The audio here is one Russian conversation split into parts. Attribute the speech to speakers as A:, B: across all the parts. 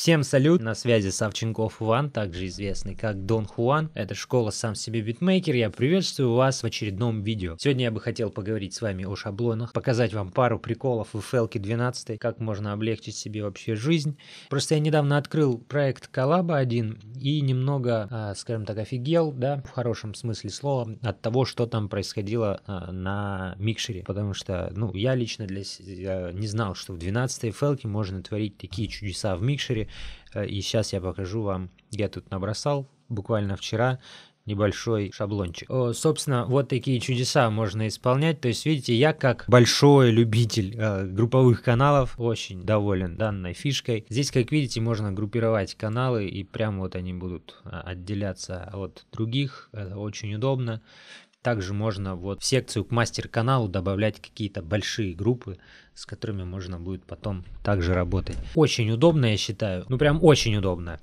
A: Всем салют, на связи Савченков Иван, также известный как Дон Хуан. Это школа сам себе битмейкер, я приветствую вас в очередном видео. Сегодня я бы хотел поговорить с вами о шаблонах, показать вам пару приколов в FLK 12, как можно облегчить себе вообще жизнь. Просто я недавно открыл проект Коллаба один и немного, а, скажем так, офигел, да, в хорошем смысле слова, от того, что там происходило а, на микшере. Потому что, ну, я лично для себя не знал, что в 12 FLK можно творить такие чудеса в микшере, и сейчас я покажу вам, я тут набросал буквально вчера небольшой шаблончик. Собственно, вот такие чудеса можно исполнять. То есть, видите, я как большой любитель э, групповых каналов очень доволен данной фишкой. Здесь, как видите, можно группировать каналы, и прям вот они будут э, отделяться от других. Это очень удобно. Также можно вот в секцию к мастер-каналу добавлять какие-то большие группы, с которыми можно будет потом также работать. Очень удобно, я считаю. Ну, прям очень удобно.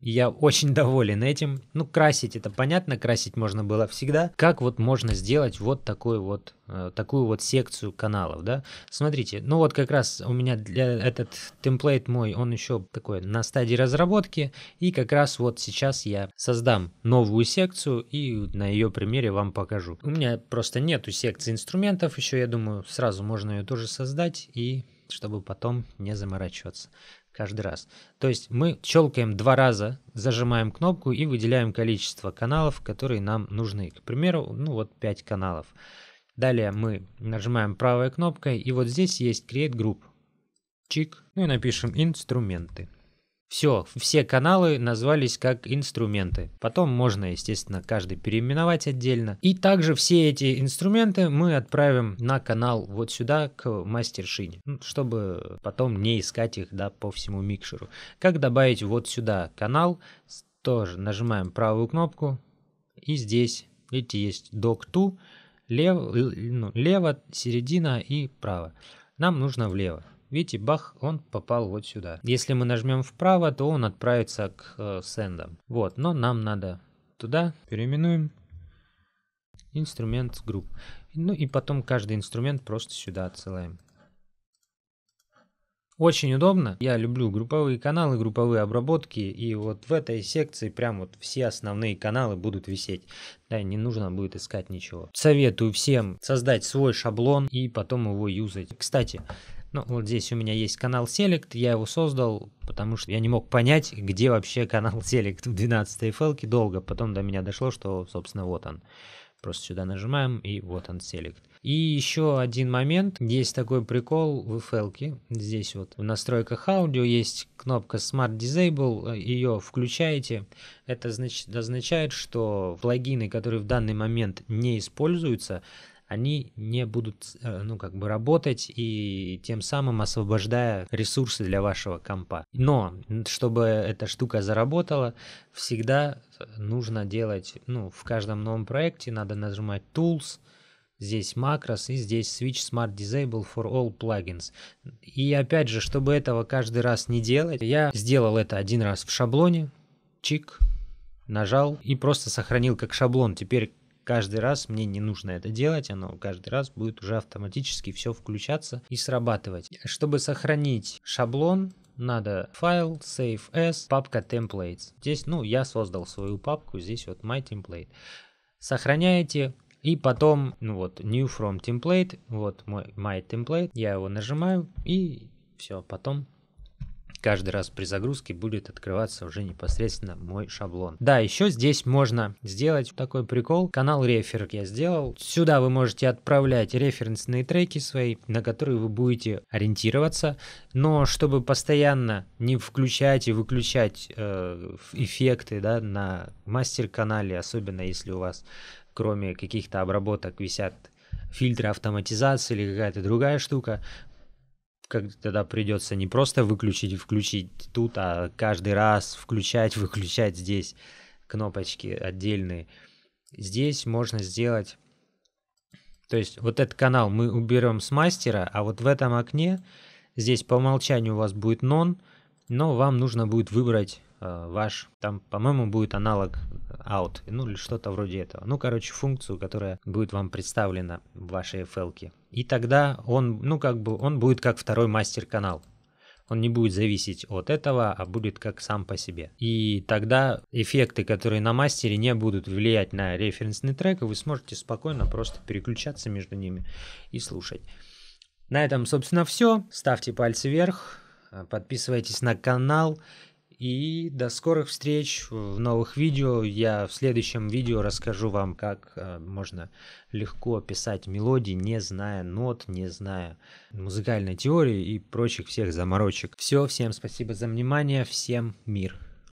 A: Я очень доволен этим. Ну, красить это понятно, красить можно было всегда. Как вот можно сделать вот такой вот, э, такую вот секцию каналов, да? Смотрите, ну вот как раз у меня для этот темплейт мой, он еще такой на стадии разработки. И как раз вот сейчас я создам новую секцию и на ее примере вам покажу. У меня просто нету секции инструментов еще, я думаю, сразу можно ее тоже создать и чтобы потом не заморачиваться каждый раз. То есть мы щелкаем два раза, зажимаем кнопку и выделяем количество каналов, которые нам нужны. К примеру, ну вот 5 каналов. Далее мы нажимаем правой кнопкой и вот здесь есть Create Group. Чик. Ну и напишем инструменты. Все, все каналы назвались как инструменты. Потом можно, естественно, каждый переименовать отдельно. И также все эти инструменты мы отправим на канал вот сюда, к мастершине, чтобы потом не искать их да, по всему микшеру. Как добавить вот сюда канал, тоже нажимаем правую кнопку, и здесь, видите, есть dock2, лев, ну, лево, середина и право. Нам нужно влево. Видите, бах, он попал вот сюда. Если мы нажмем вправо, то он отправится к э. Вот, но нам надо туда, переименуем инструмент групп. Ну и потом каждый инструмент просто сюда отсылаем. Очень удобно. Я люблю групповые каналы, групповые обработки. И вот в этой секции прям вот все основные каналы будут висеть. Да, не нужно будет искать ничего. Советую всем создать свой шаблон и потом его юзать. Кстати, ну, вот здесь у меня есть канал Select, я его создал, потому что я не мог понять, где вообще канал Select в 12 FL долго. Потом до меня дошло, что, собственно, вот он. Просто сюда нажимаем, и вот он Select. И еще один момент. Есть такой прикол в FL. Здесь вот в настройках аудио есть кнопка Smart Disable. Ее включаете. Это значит, означает, что плагины, которые в данный момент не используются, они не будут, э, ну, как бы работать и тем самым освобождая ресурсы для вашего компа. Но, чтобы эта штука заработала, всегда нужно делать, ну, в каждом новом проекте надо нажимать Tools, здесь макрос и здесь Switch Smart Disable for All Plugins. И опять же, чтобы этого каждый раз не делать, я сделал это один раз в шаблоне, чик, нажал и просто сохранил как шаблон. Теперь каждый раз мне не нужно это делать, оно каждый раз будет уже автоматически все включаться и срабатывать. Чтобы сохранить шаблон, надо файл, save as, папка templates. Здесь, ну, я создал свою папку, здесь вот my template. Сохраняете, и потом, ну вот, new from template, вот мой my template, я его нажимаю, и все, потом каждый раз при загрузке будет открываться уже непосредственно мой шаблон. Да, еще здесь можно сделать такой прикол. Канал рефер я сделал. Сюда вы можете отправлять референсные треки свои, на которые вы будете ориентироваться. Но чтобы постоянно не включать и выключать э, эффекты да, на мастер-канале, особенно если у вас кроме каких-то обработок висят фильтры автоматизации или какая-то другая штука, как тогда придется не просто выключить и включить тут, а каждый раз включать, выключать здесь кнопочки отдельные. Здесь можно сделать... То есть вот этот канал мы уберем с мастера, а вот в этом окне здесь по умолчанию у вас будет non, но вам нужно будет выбрать ваш, там, по-моему, будет аналог out, ну или что-то вроде этого. Ну, короче, функцию, которая будет вам представлена в вашей FL. -ке. И тогда он, ну как бы, он будет как второй мастер-канал. Он не будет зависеть от этого, а будет как сам по себе. И тогда эффекты, которые на мастере, не будут влиять на референсный трек, и вы сможете спокойно просто переключаться между ними и слушать. На этом, собственно, все. Ставьте пальцы вверх, подписывайтесь на канал. И до скорых встреч в новых видео. Я в следующем видео расскажу вам, как э, можно легко писать мелодии, не зная нот, не зная музыкальной теории и прочих всех заморочек. Все, всем спасибо за внимание, всем мир.